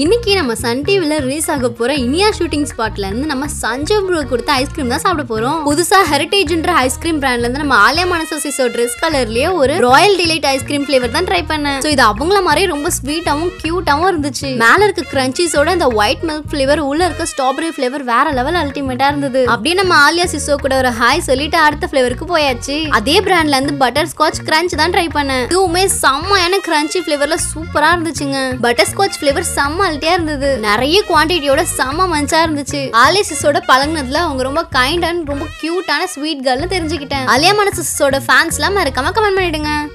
இன்னைக்கு நம்ம சன் டிவில ரிலீஸ் ஆக போற இனியா ஷூட்டிங் ஸ்பாட்ல இருந்து நம்ம சஞ்சய் ப்ரோ கொடுத்த ஐஸ்கிரீம் தான் சாப்பிட போறோம். புதுசா ஹெரிட்டேஜ்ன்ற ஐஸ்கிரீம் பிராண்ட்ல இருந்து நம்ம ஆலியா மனசோ ட்ரெஸ் கலர்லயே ஒரு royal delight ice cream flavour தான் ட்ரை பண்ணேன். ஸோ இது அவங்கள மாதிரி ரொம்ப ஸ்வீட்டாவும் கியூட்டாவும் இருந்துச்சு. மேல இருக்க கிரன்ச்சிஸோட இந்த ஒயிட் மில்க் ஃபிளேவர் உள்ள இருக்க ஸ்ட்ராபெரி ஃபிளேவர் வேற லெவல் அல்டிமேட்டா இருந்தது. அப்படியே நம்ம ஆலியா சிசோ கூட ஒரு ஹாய் சொல்லிட்டு அடுத்த ஃபிளேவருக்கு போயாச்சு. அதே பிராண்ட்ல இருந்து பட்டர் ஸ்காட்ச் கிரன்ச் தான் ட்ரை பண்ணேன். இதுவுமே செம்மையான கிரன்ச்சி ஃபிளேவர்ல சூப்பரா இருந்துச்சுங்க. பட்டர் ஸ்காட்ச் ஃபிளேவர் செம்ம அல்ட்டியா இருந்தது. நிறைய குவான்டிட்டியோட செம்ம மஞ்சா இருந்துச்சு. ஆலிசிஸோட பழகுனதுல அவங்க ரொம்ப கைண்ட் அண்ட் ரொம்ப கியூட்டான ஸ்வீட் கேர்ள்னு தெரிஞ்சுக்கிட்டேன். அலியா மனசிஸோட ஃபேன்ஸ்லாம் மறக்காம கமெண்ட் பண்ணிடுங்க.